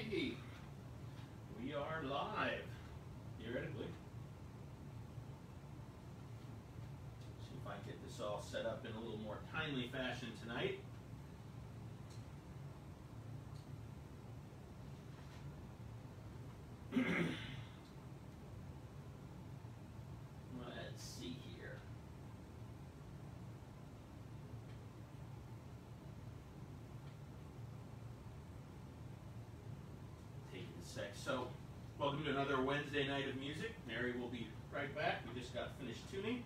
Alrighty. We are live, theoretically. See if I get this all set up in a little more timely fashion tonight. Let's see here. Take it a sec. So, welcome to another Wednesday night of music. Mary will be right back. We just got finished tuning.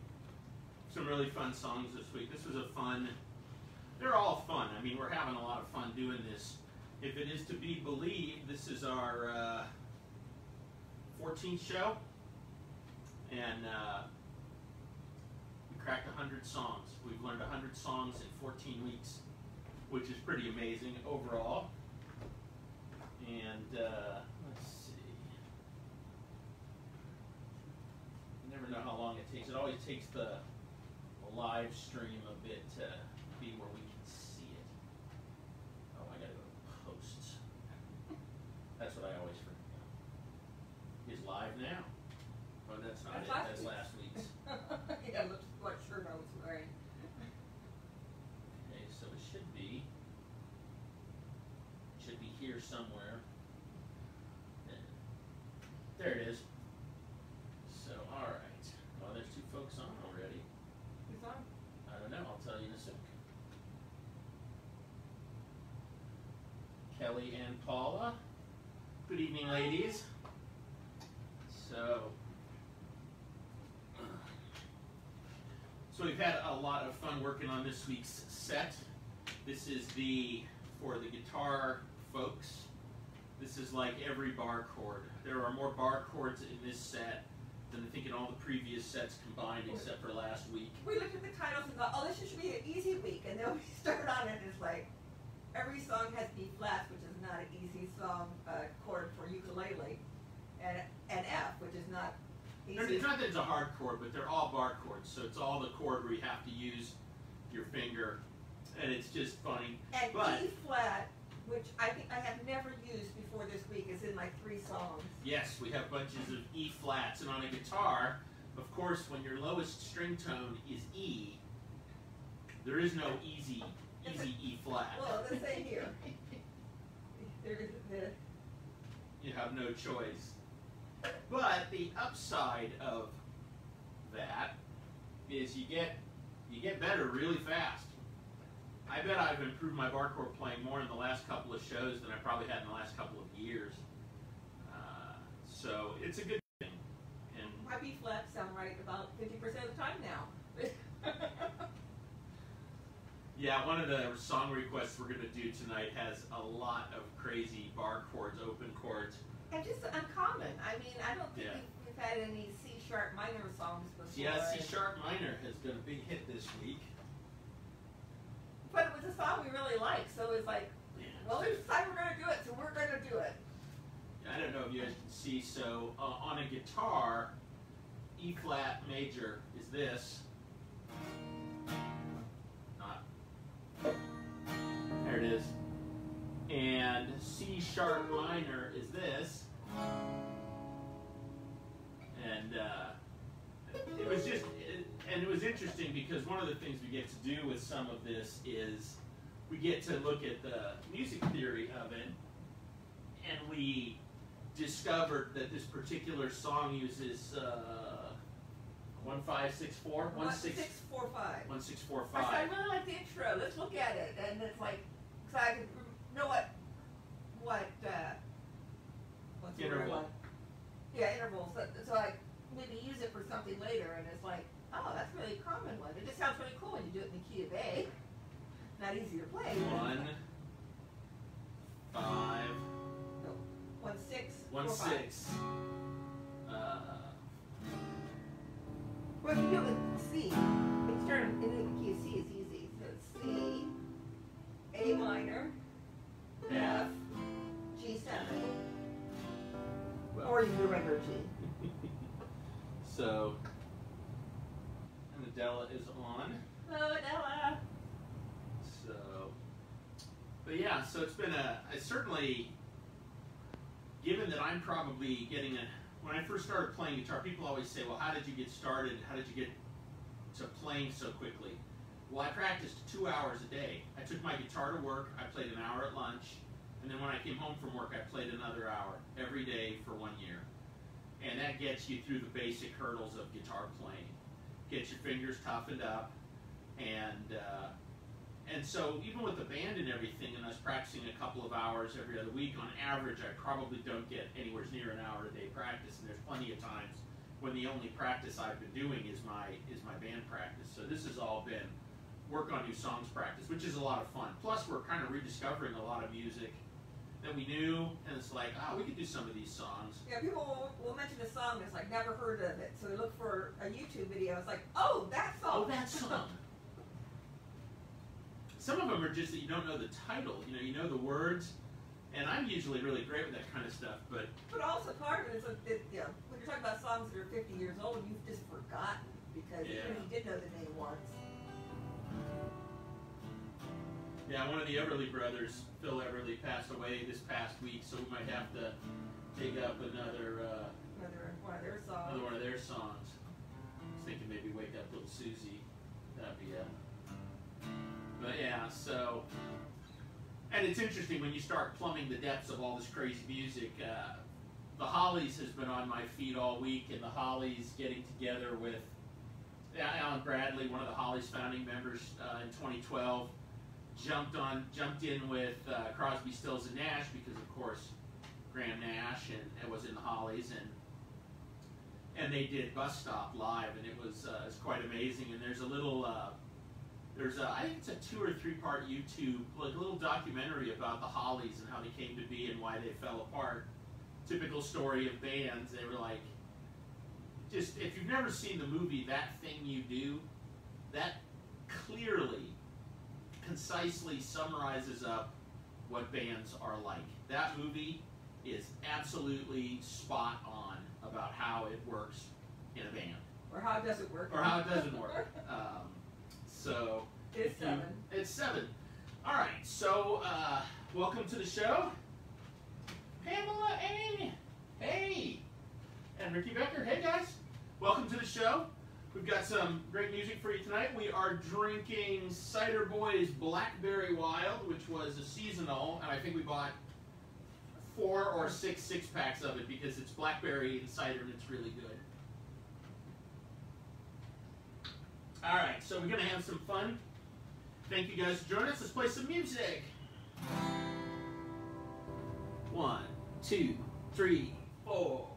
Some really fun songs this week. This was a fun, they're all fun. I mean, we're having a lot of fun doing this. If it is to be believed, this is our uh, 14th show. And uh, we cracked 100 songs. We've learned 100 songs in 14 weeks, which is pretty amazing overall. And uh, let's see. You never know how long it takes. It always takes the, live stream a bit to be where we can see it. Oh, I gotta go to posts. That's what I always forget. Is live now. Oh, that's not it. last That's last week's. yeah, looks like shirt I was wearing. Okay, so it should be, should be here somewhere. There it is. So, all right. Well, there's two folks on already. Who's on? I don't know. I'll tell you in a sec. Kelly and Paula. Good evening, ladies. So, so we've had a lot of fun working on this week's set. This is the for the guitar folks. This is like every bar chord. There are more bar chords in this set than I think in all the previous sets combined, except for last week. We looked at the titles and thought, oh, this should be an easy week. And then we started on it and it's like, every song has B flats, which is not an easy song uh, chord for ukulele, and and F, which is not easy. It's not that it's a hard chord, but they're all bar chords, so it's all the chord where you have to use your finger, and it's just funny. And but- E flat, which I think I have never used before this week, is in like three songs. Yes, we have bunches of E flats, and on a guitar, of course, when your lowest string tone is E, there is no easy, easy E flat. Well, the same here. There is the You have no choice. But the upside of that is you get you get better really fast. I bet I've improved my bar chord playing more in the last couple of shows than I probably had in the last couple of years. Uh, so it's a good thing. And my B flats sound right about fifty percent of the time now. Yeah, one of the song requests we're gonna do tonight has a lot of crazy bar chords, open chords. and just uncommon. I mean, I don't think Yeah. we've, we've had any C sharp minor songs before. Yeah, C sharp minor has been a big hit this week. But it was a song we really liked, so it's like, Yeah, well, we decided we're gonna do it, so we're gonna do it. I don't know if you guys can see. So uh, on a guitar, E flat major is this. And C sharp minor is this. And uh, it was just, it, and it was interesting because one of the things we get to do with some of this is we get to look at the music theory of it, and we discovered that this particular song uses uh, one five six four one six six four five. one six four I said, I really like the intro. Let's look at it, and it's like, cause I know what, what, uh, what's the Interval. Yeah, intervals. So, so I maybe use it for something later, and it's like, oh, that's a really common one. It just sounds really cool when you do it in the key of A. Not easy to play. One five No, one six. one four, five. six. Uh, Well, if you do it with C, it's turn in the key of C is easy. So it's C, A minor, F. seven, well, or you do regular G. so and the Della is on. Oh, Della. So, but yeah, so it's been a, I certainly given that I'm probably getting a when I first started playing guitar, people always say, "Well, how did you get started? How did you get to playing so quickly?" Well, I practiced two hours a day. I took my guitar to work. I played an hour at lunch, and then when I came home from work, I played another hour every day for one year. And that gets you through the basic hurdles of guitar playing. Gets your fingers toughened up, and uh, and so even with the band and everything, and us practicing a couple of hours every other week, on average, I probably don't get anywhere near an hour a day practice. And there's plenty of times when the only practice I've been doing is my is my band practice. So this has all been work on new songs practice, which is a lot of fun. Plus, we're kind of rediscovering a lot of music that we knew, and it's like, oh, we could do some of these songs. Yeah, people will, will mention a song that's like never heard of it, so they look for a YouTube video. It's like, oh, that song. Oh, that song. Some of them are just that you don't know the title. You know, you know the words, and I'm usually really great with that kind of stuff. But But also part of it is, that know, when you're talking about songs that are 50 years old, you've just yeah, one of the Everly brothers, Phil Everly, passed away this past week, so we might have to dig up another uh, Another one of their songs. another one of their songs. I was thinking maybe "Wake Up, Little Susie." That'd be it. But yeah, so and it's interesting when you start plumbing the depths of all this crazy music. Uh, the Hollies has been on my feed all week, and the Hollies getting together with Alan Bradley, one of the Hollies founding members uh, in 2012, jumped on, jumped in with uh, Crosby, Stills and Nash because, of course, Graham Nash and, and was in the Hollies, and and they did Bus Stop live, and it was uh, it's quite amazing. And there's a little uh, there's a, I think it's a two or three part YouTube like a little documentary about the Hollies and how they came to be and why they fell apart. Typical story of bands. They were like, just if you've never seen the movie That Thing You Do, that clearly, concisely summarizes up what bands are like. That movie is absolutely spot on about how it works in a band Or how it doesn't work. or how it doesn't work. Um, so It's if you- seven. It's seven. All right. So uh, welcome to the show, Pamela and hey, and Ricky Becker. Hey guys, welcome to the show. We've got some great music for you tonight. We are drinking Cider Boys Blackberry Wild, which was a seasonal, and I think we bought four or six six packs of it because it's blackberry and cider and it's really good. All right, so we're gonna have some fun. Thank you guys for joining us. Let's play some music. One, two, three, four.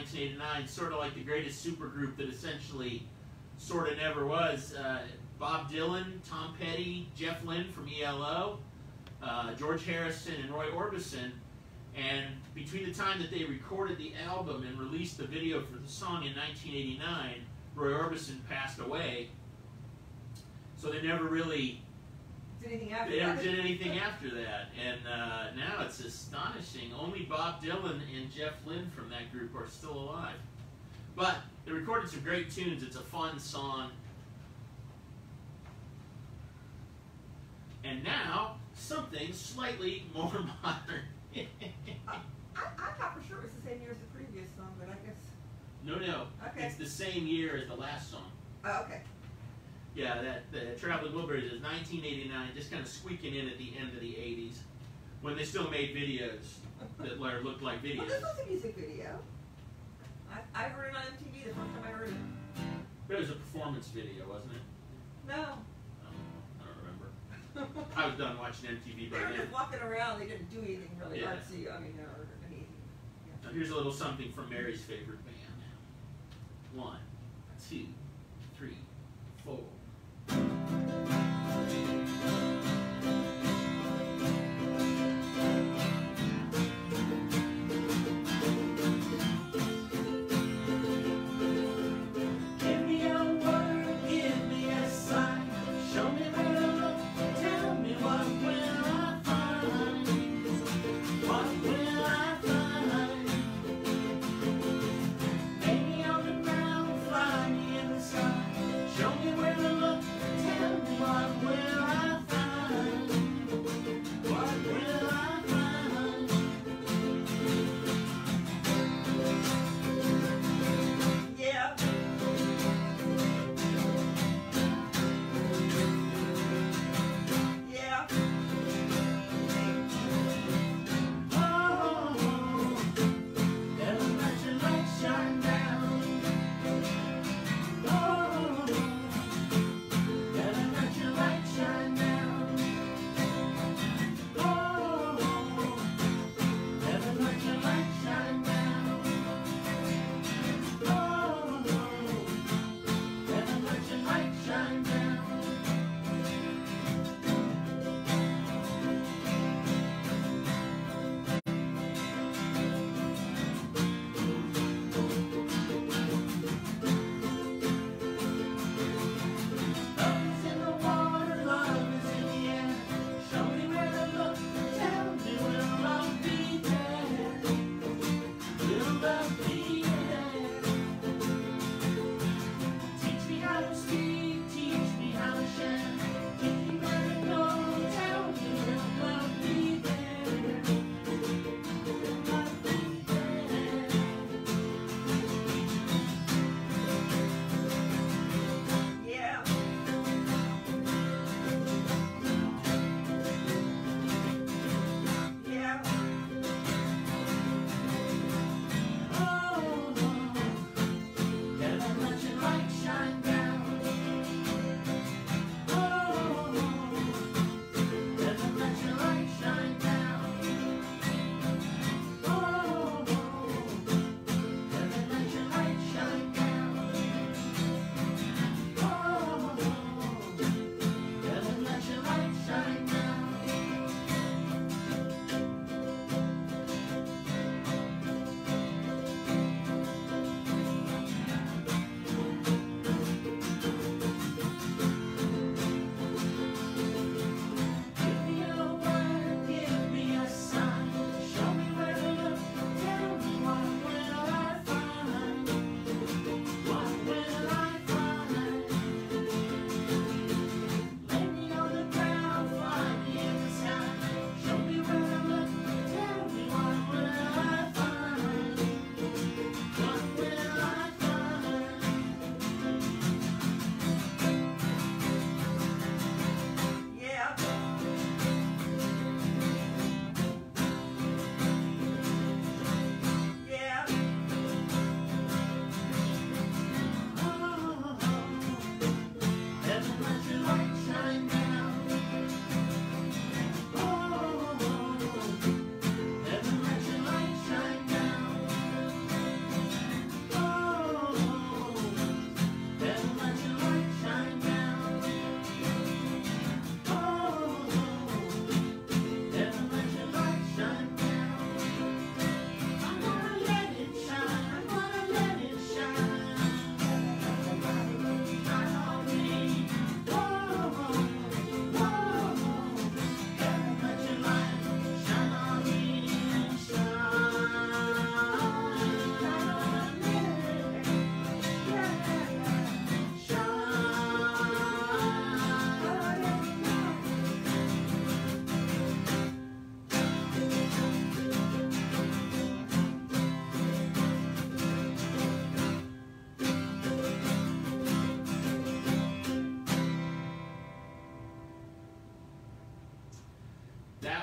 1989, sort of like the greatest supergroup that essentially sort of never was. Uh, Bob Dylan, Tom Petty, Jeff Lynne from ELO, uh, George Harrison, and Roy Orbison. And between the time that they recorded the album and released the video for the song in 1989, Roy Orbison passed away. So they never really anything after they never did anything after that. And uh, now it's astonishing. Only Bob Dylan and Jeff Lynne from that group are still alive. But they recorded some great tunes. It's a fun song. And now, something slightly more modern. I, I thought for sure it was the same year as the previous song, but I guess. no, no. Okay. It's the same year as the last song. Oh, okay. Yeah, that the Traveling Wilburys is 1989, just kind of squeaking in at the end of the 80s, when they still made videos that looked like oh, videos. Well, this was a music video. I, I heard it on MTV the first time I heard it. But it was a performance video, wasn't it? No. Oh, I don't remember. I was done watching MTV They by were then. just walking around. They didn't do anything really Yeah. artsy. I mean, or anything. Now here's a little something from Mary's favorite band. One, two, three, four.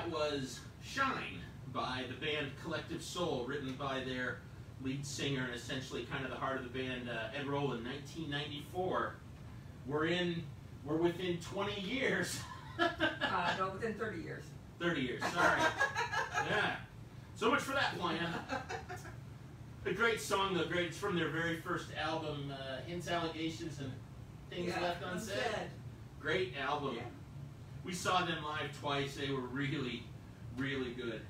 That was Shine by the band Collective Soul, written by their lead singer and essentially kind of the heart of the band, uh, Ed Roland, in 1994. We're in, we're within 20 years. Uh, no, within thirty years. 30 years, sorry. yeah. So much for that plan. A great song, though. Great. It's from their very first album, uh, Hints, Allegations, and Things Yeah, Left Unsaid. Great album. Yeah. We saw them live twice. They were really, really good.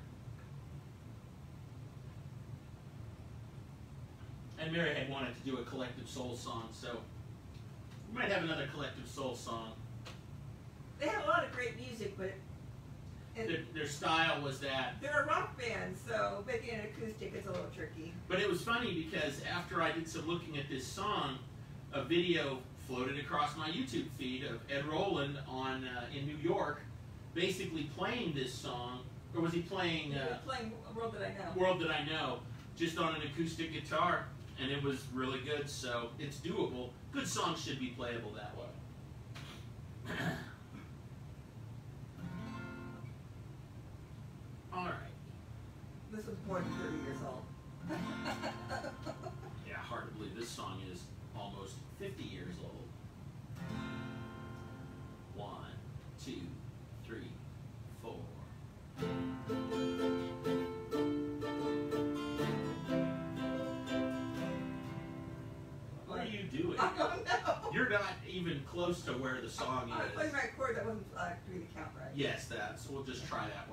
And Mary had wanted to do a collective soul song, so we might have another collective soul song. They had a lot of great music, but and Their, their style was that they're a rock band, so making an acoustic is a little tricky. But it was funny because after I did some looking at this song, a video floated across my YouTube feed of Ed Roland on uh, in New York, basically playing this song, or was he playing They were uh, playing world that I know. "World That I Know" just on an acoustic guitar, and it was really good. So it's doable. Good songs should be playable that way. You're not even close to where the song is. I is. my chord that wasn't uh, doing the count right. Yes, that. So we'll just try that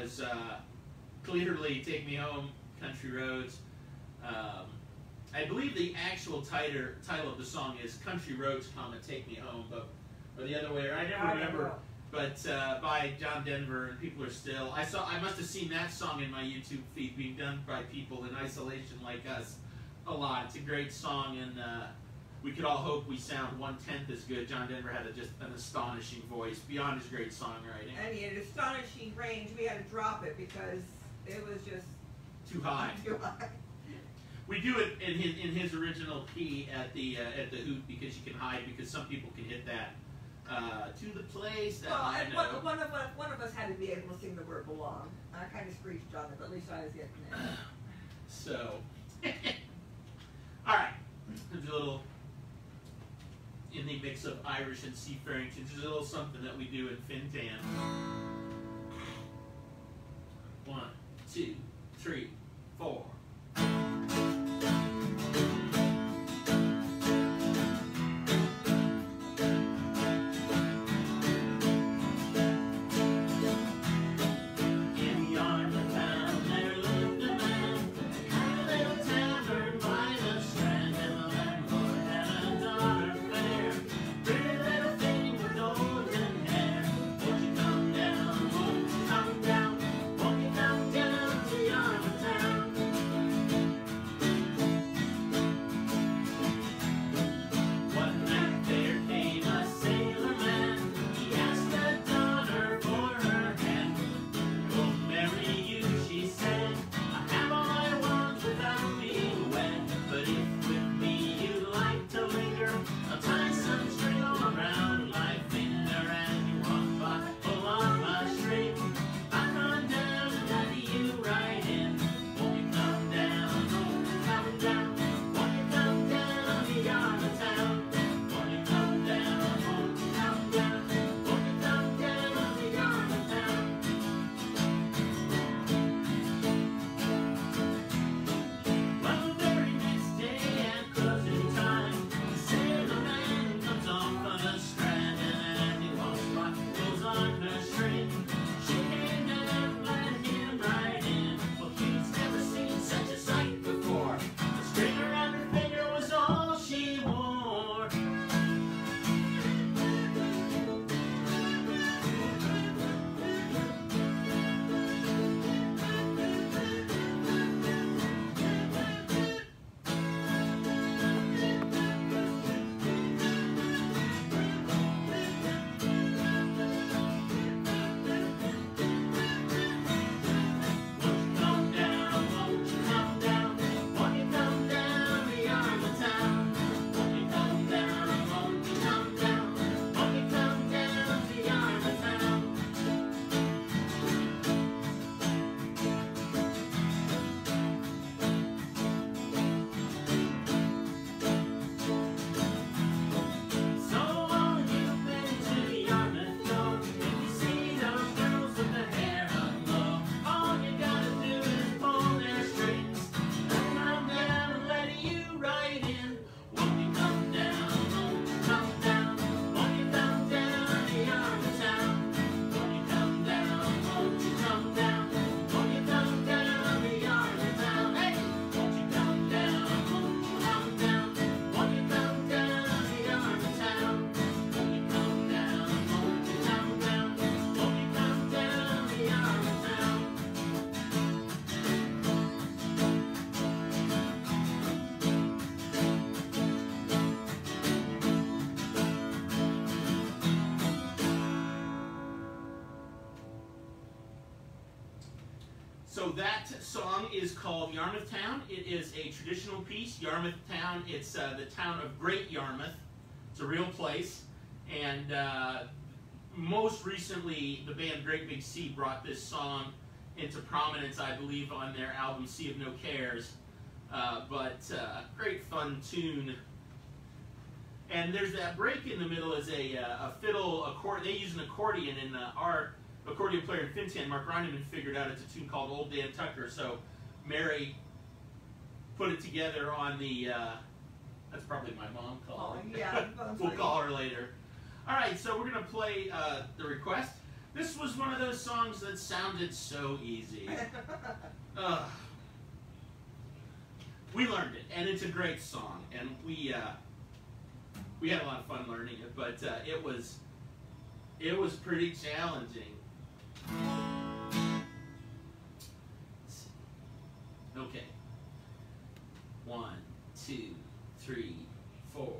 was uh, clearly "Take Me Home, Country Roads." Um, I believe the actual title title of the song is "Country Roads, comma Take Me Home," but or the other way. Or I never I don't remember. But uh, by John Denver and people are still. I saw. I must have seen that song in my YouTube feed being done by people in isolation like us a lot. It's a great song, and uh, we could all hope we sound one tenth as good. John Denver had a, just an astonishing voice beyond his great songwriting. And he had astonishing range. We had to drop it because it was just Too high. too high. We do it in his in his original key at the uh, at the hoot because you can hide because some people can hit that uh, to the place that Well, I know. one, one of us, one of us had to be able to sing the word belong. I kind of screeched on it, but at least I was getting it. So, all right, there's a little in the mix of Irish and seafaring. tunes. There's a little something that we do in Fintan. One, two, three, four. So that song is called Yarmouth Town. It is a traditional piece. Yarmouth Town, it's uh, the town of Great Yarmouth. It's a real place. And uh, most recently, the band Great Big Sea brought this song into prominence, I believe, on their album Sea of No Cares. Uh, but uh, great fun tune. And there's that break in the middle is a, uh, a fiddle accord. They use an accordion in the our accordion player in Fintan, Mark Reineman, figured out it's a tune called Old Dan Tucker. So Mary put it together on the. Uh, that's probably my mom calling. Oh, yeah, we'll call her later. All right, so we're gonna play uh, the request. This was one of those songs that sounded so easy. Ugh. We learned it, and it's a great song, and we uh, we had a lot of fun learning it, but uh, it was it was pretty challenging. Okay. One, two, three, four.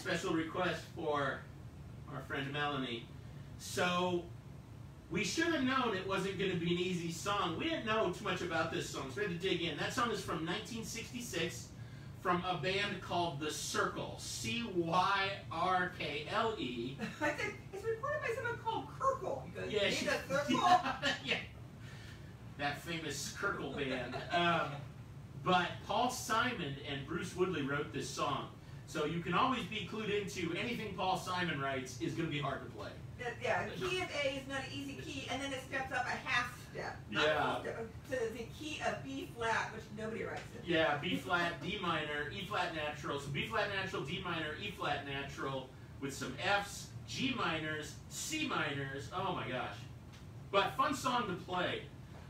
Special request for our friend Melanie. So we should have known it wasn't going to be an easy song. We didn't know too much about this song, so we had to dig in. That song is from 1966 from a band called The Cyrkle. C Y R K L E. I think it's recorded by someone called Kirkle. Because Yeah, she- a circle. yeah. That famous Kirkle band. Um, but Paul Simon and Bruce Woodley wrote this song. So you can always be clued into anything Paul Simon writes is going to be hard to play. Yeah, the key of A is not an easy key, and then it steps up a half step. Yeah. step, to the key of B flat, which nobody writes it. Yeah, B flat, D minor, E flat natural. So B flat natural, D minor, E flat natural with some Fs, G minors, C minors. Oh my gosh. But fun song to play.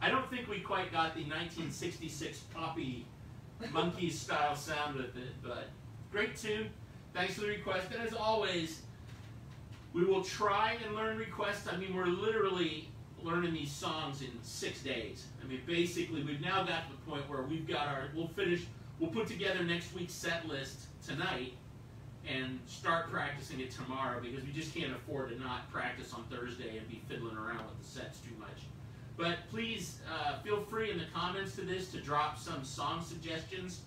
I don't think we quite got the 1966 poppy monkey style sound with it, but great tune. Thanks for the request. And as always, we will try and learn requests. I mean, we're literally learning these songs in six days. I mean, basically, we've now got to the point where we've got our, we'll finish, we'll put together next week's set list tonight and start practicing it tomorrow because we just can't afford to not practice on Thursday and be fiddling around with the sets too much. But please uh, feel free in the comments to this to drop some song suggestions.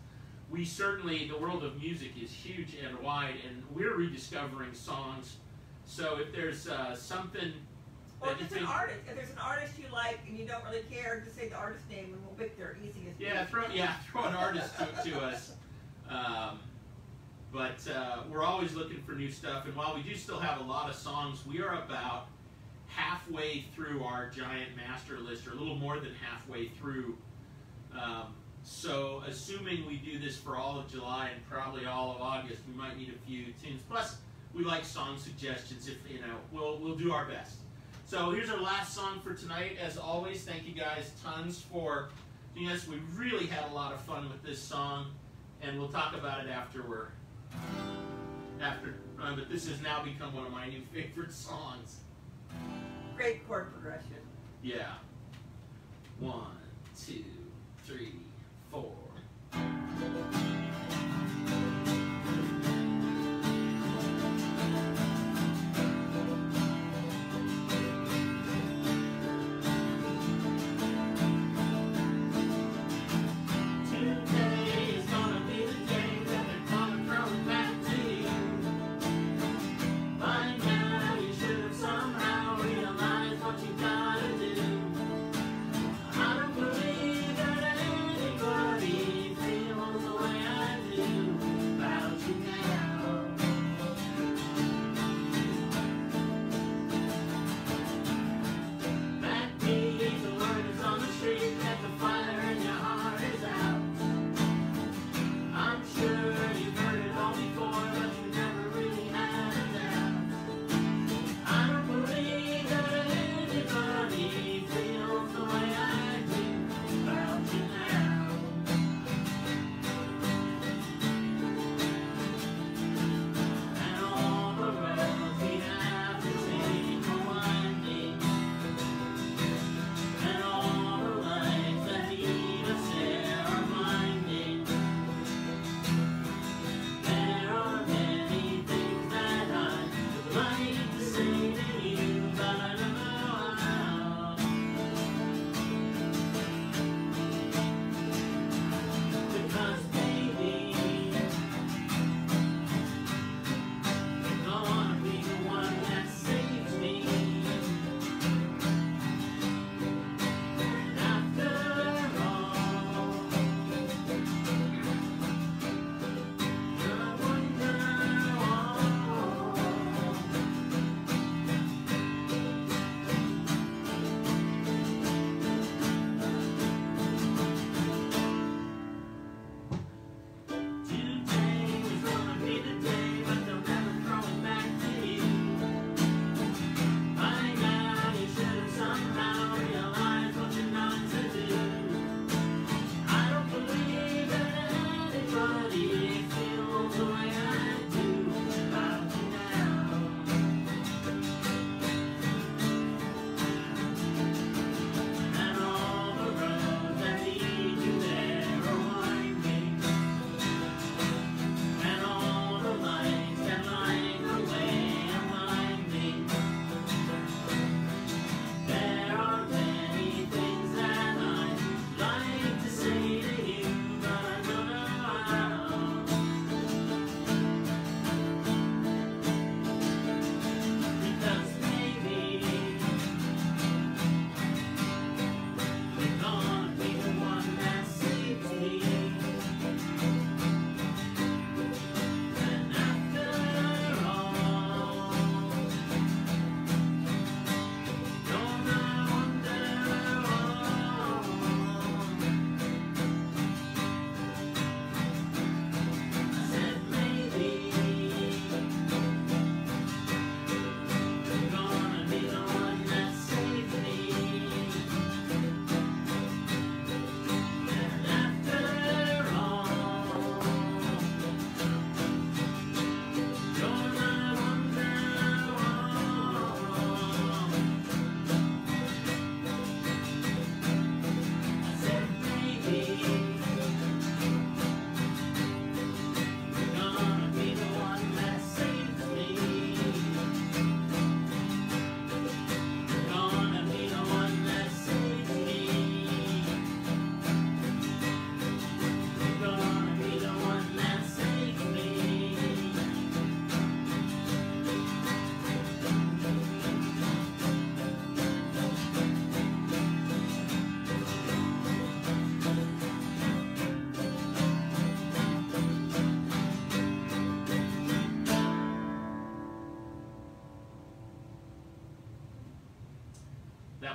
We certainly, the world of music is huge and wide, and we're rediscovering songs. So if there's uh, something Or if it's an artist, if there's an artist you like like and you don't really care, just say the artist name and we'll pick their easiest. Yeah, throw yeah, throw an artist to, to us. Um, but uh, we're always looking for new stuff, and while we do still have a lot of songs, we are about halfway through our giant master list, or a little more than halfway through. Um, so, assuming we do this for all of July and probably all of August, we might need a few tunes. Plus, we like song suggestions. If you know, we'll we'll do our best. So here's our last song for tonight. As always, thank you guys tons for doing this. We really had a lot of fun with this song, and we'll talk about it after we're after. Uh, but this has now become one of my new favorite songs. Great chord progression. Yeah. One, two, three, four.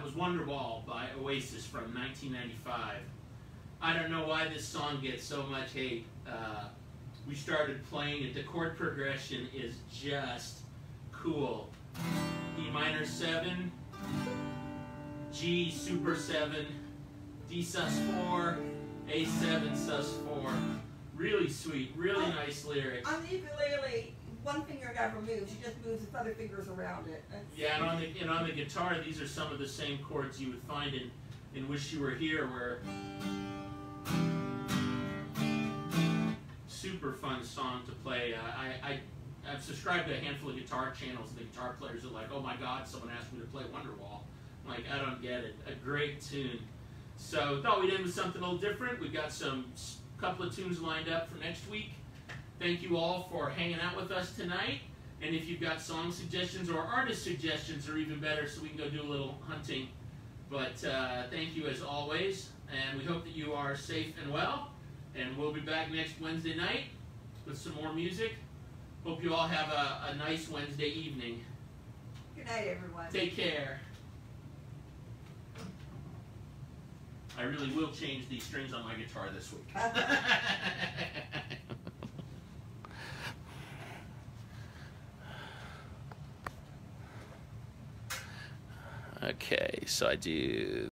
Was Wonderwall by Oasis from 1995. I don't know why this song gets so much hate. Uh, we started playing it. The chord progression is just cool. E minor 7, G super 7, D sus 4, A7 sus 4. Really sweet, really nice lyrics. On the ukulele, one finger never moves. You just moves with other fingers around it. It's- Yeah, and on the and on the guitar, these are some of the same chords you would find in in "Wish You Were Here," where super fun song to play. Uh, I, I I've subscribed to a handful of guitar channels. And the guitar players are like, "Oh my God, someone asked me to play Wonderwall." I'm like, I don't get it. A great tune. So thought we'd end with something a little different. We've got some couple of tunes lined up for next week. Thank you all for hanging out with us tonight. And if you've got song suggestions or artist suggestions, are even better, so we can go do a little hunting. But uh, thank you as always, and we hope that you are safe and well. And we'll be back next Wednesday night with some more music. Hope you all have a, a nice Wednesday evening. Good night, everyone. Take care. I really will change these strings on my guitar this week. Okay, so I do